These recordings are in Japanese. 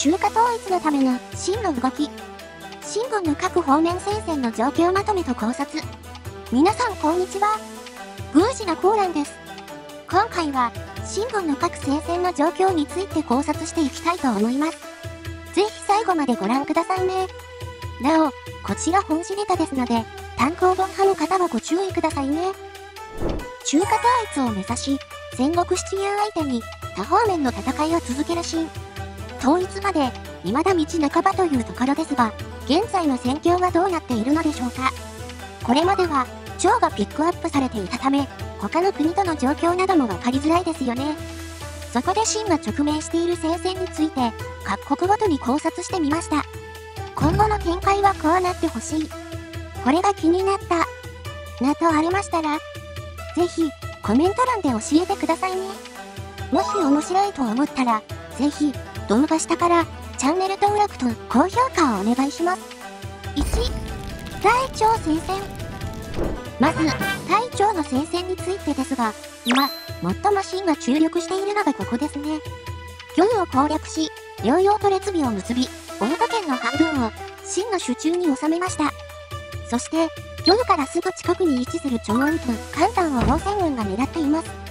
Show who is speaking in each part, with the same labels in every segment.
Speaker 1: 中華統一のための真の動き。新軍の各方面戦線の状況まとめと考察。皆さんこんにちは。宮司のコーランです。今回は、新軍の各戦線の状況について考察していきたいと思います。ぜひ最後までご覧くださいね。なお、こちら本誌ネタですので、単行本派の方はご注意くださいね。中華統一を目指し、戦国七雄相手に多方面の戦いを続けるシーン。統一まで、未だ道半ばというところですが、現在の戦況はどうなっているのでしょうか？これまでは、蝶がピックアップされていたため、他の国との状況などもわかりづらいですよね。そこで秦が直面している戦線について、各国ごとに考察してみました。今後の展開はこうなってほしい。これが気になった。などありましたら、ぜひ、コメント欄で教えてくださいね。もし面白いと思ったら、ぜひ、動画下からチャンネル登録と高評価をお願いします。1、大腸聖戦。まず、大腸の聖戦についてですが、今、最も真が注力しているのがここですね。漁業を攻略し、療養と列尾を結び、大分県の半分を真の手中に収めました。そして、漁からすぐ近くに位置する長音と簡単を王戦軍が狙っています。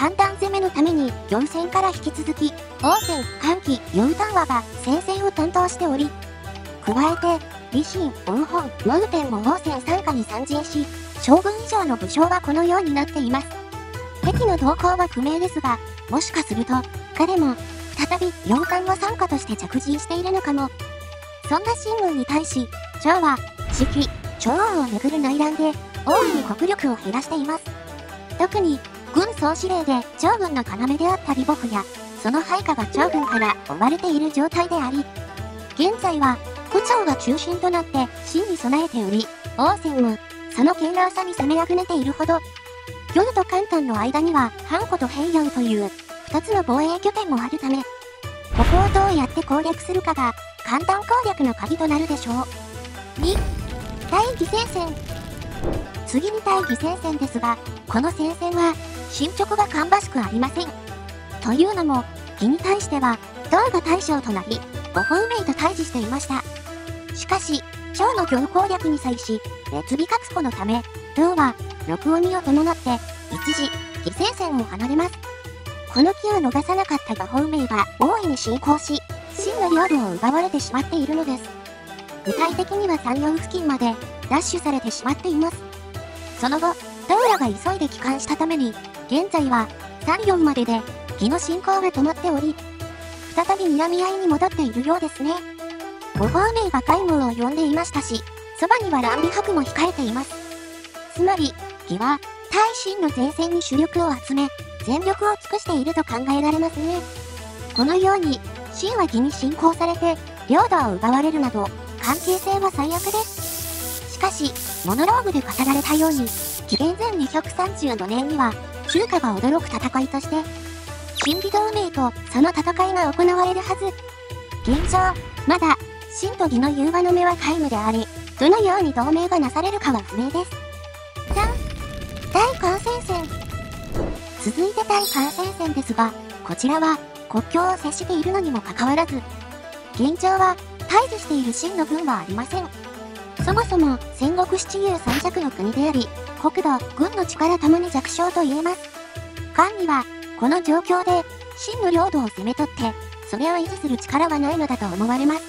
Speaker 1: 簡単攻めのために4戦から引き続き、王戦、歓喜、4単話が戦線を担当しており、加えて、李信、王本、モルテンも王戦参加に参陣し、将軍以上の武将はこのようになっています。敵の動向は不明ですが、もしかすると、彼も、再び四冠を参加として着陣しているのかも。そんな新軍に対し、趙は、四季、趙王をめぐる内乱で、大いに国力を減らしています。特に、軍総司令で趙軍の要であった李牧や、その配下が趙軍から追われている状態であり、現在は胡蝶が中心となって真に備えており、王翦もその堅牢さに攻めあぐねているほど、魚と関東の間にはハンコと平壌という2つの防衛拠点もあるため、ここをどうやって攻略するかが簡単攻略の鍵となるでしょう。2、大義戦線。次に大義戦線ですが、この戦線は進捗が芳しくありません。というのも、義に対しては、銅が大将となり、ご本命と対峙していました。しかし、蝶の行攻略に際し、列尾確保のため、銅は、録鬼を伴って、一時、犠牲戦を離れます。この機を逃さなかった画本命は大いに進行し、真の領土を奪われてしまっているのです。具体的には山陽付近まで、ダッシュされてしまっています。その後、道路が急いで帰還したために、現在は、3、4までで、義の進行が止まっており、再び睨み合いに戻っているようですね。ご方面が海軍を呼んでいましたし、そばには乱美白も控えています。つまり、義は、大臣の前線に主力を集め、全力を尽くしていると考えられますね。このように、秦は義に侵攻されて、領土を奪われるなど、関係性は最悪です。しかし、モノローグで語られたように、紀元前235年には、中華が驚く戦いとして、新義同盟とその戦いが行われるはず。現状、まだ真と義の融和の目は皆無であり、どのように同盟がなされるかは不明です。3、大感染線。続いて大感染線ですが、こちらは国境を接しているのにもかかわらず、現状は対峙している真の軍はありません。そもそも戦国七雄三弱の国であり、国土、軍の力ともに弱小と言えます。官には、この状況で、真の領土を攻め取って、それを維持する力はないのだと思われます。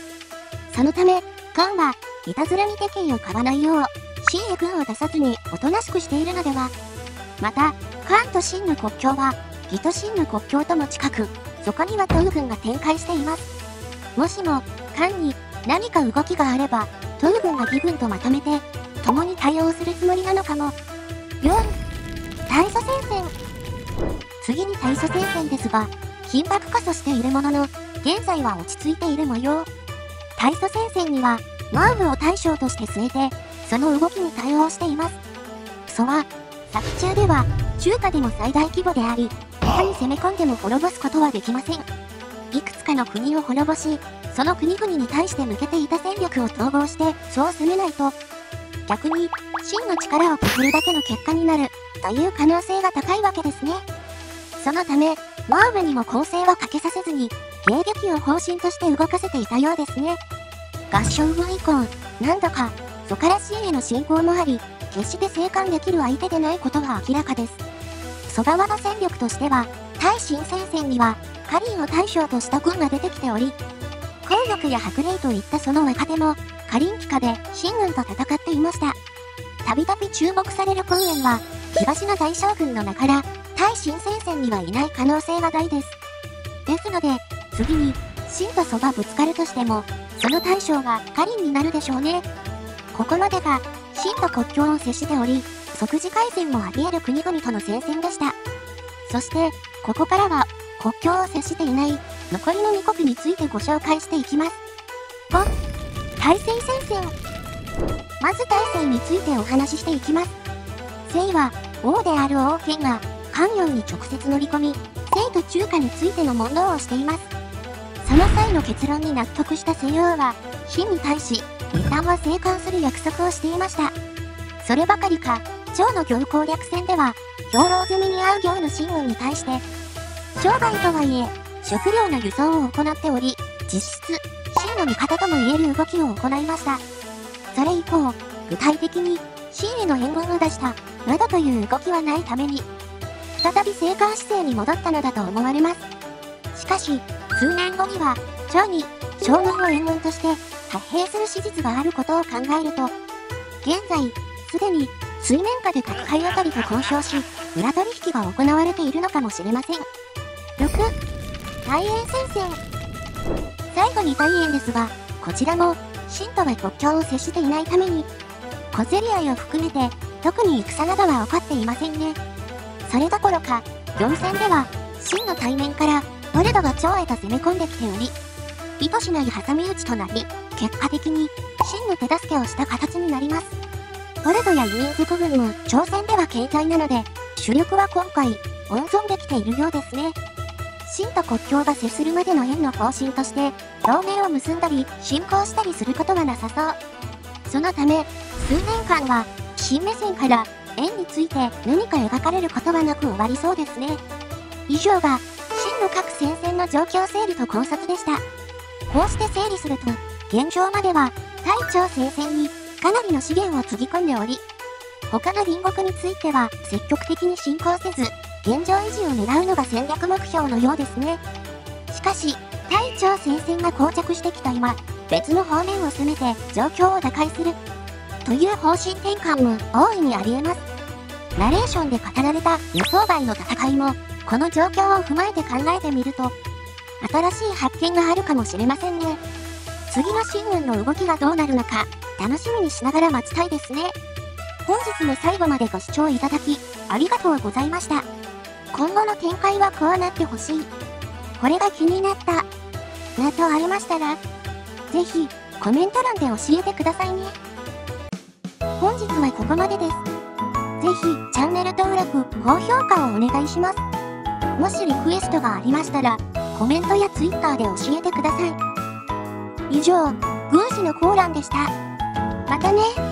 Speaker 1: そのため、カンは、いたずらに敵意を買わないよう、シンへ軍を出さずにおとなしくしているのでは。また、カンとシンの国境は、ギとシンの国境とも近く、そこにはトウ軍が展開しています。もしも、カンに何か動きがあれば、トウ軍が義軍とまとめて、共に対応するつもりなのかも。4、大祖戦線。次に大祖戦線ですが、緊迫化そしているものの、現在は落ち着いている模様。大祖戦線には、ノーブを大将として据えて、その動きに対応しています。ソは、作中では、中華でも最大規模であり、下に攻め込んでも滅ぼすことはできません。いくつかの国を滅ぼし、その国々に対して向けていた戦力を統合して、そう攻めないと、逆に、真の力を削るだけの結果になる、という可能性が高いわけですね。そのため、モーブにも攻勢をかけさせずに、迎撃を方針として動かせていたようですね。合唱後以降、何度か、ソカラシーへの進行もあり、決して生還できる相手でないことは明らかです。蘇川の戦力としては、対新戦線には、カリンを大将とした軍が出てきており、紅玉や白霊といったその若手も、カリン機下で新軍と戦っていました。たびたび注目される訓練は、東の大将軍の中から、対新戦線にはいない可能性が大です。ですので、次に、秦と蘇がぶつかるとしても、その大将がカリンになるでしょうね。ここまでが、秦と国境を接しており、即時開戦もあり得る国々との戦線でした。そして、ここからは、国境を接していない残りの2国についてご紹介していきます。大西戦線。まず大西についてお話ししていきます。聖は、王である王権が、関陽に直接乗り込み、聖と中華についての問答をしています。その際の結論に納得した西王は、秦に対し、一旦は生還する約束をしていました。そればかりか、趙の行攻略戦では、兵糧済みに遭う行の秦軍に対して、商売とはいえ、食料の輸送を行っており、実質、真の味方とも言える動きを行いました。それ以降、具体的に、真への援軍を出した、などという動きはないために、再び生還姿勢に戻ったのだと思われます。しかし、数年後には、趙に、将軍を援軍として、発兵する史実があることを考えると、現在、すでに、水面下で宅配あたりと交渉し、裏取引が行われているのかもしれません。6、大円戦線。最後に大円ですが、こちらも、秦とは国境を接していないために、小競り合いを含めて、特に戦などは起こっていませんね。それどころか、4戦では、秦の対面から、ボルドが趙へと攻め込んできており、意図しない挟み撃ちとなり、結果的に、秦の手助けをした形になります。ボルドやユニンズ軍も挑戦では軽体なので、主力は今回、温存できているようですね。秦と国境が接するまでの円の方針として、同盟を結んだり、進行したりすることはなさそう。そのため、数年間は、新目線から円について何か描かれることはなく終わりそうですね。以上が、秦の各戦線の状況整理と考察でした。こうして整理すると、現状までは、対朝戦線にかなりの資源をつぎ込んでおり、他の隣国については積極的に進行せず、現状維持を狙うのが戦略目標のようですね。しかし、対朝戦線が膠着してきた今、別の方面を攻めて状況を打開する。という方針転換も大いにあり得ます。ナレーションで語られた予想外の戦いも、この状況を踏まえて考えてみると、新しい発見があるかもしれませんね。次の新軍の動きがどうなるのか、楽しみにしながら待ちたいですね。本日も最後までご視聴いただき、ありがとうございました。今後の展開はこうなってほしい。これが気になった。などありましたら、ぜひ、コメント欄で教えてくださいね。本日はここまでです。ぜひ、チャンネル登録、高評価をお願いします。もしリクエストがありましたら、コメントや Twitter で教えてください。以上、宮司のコーランでした。またね。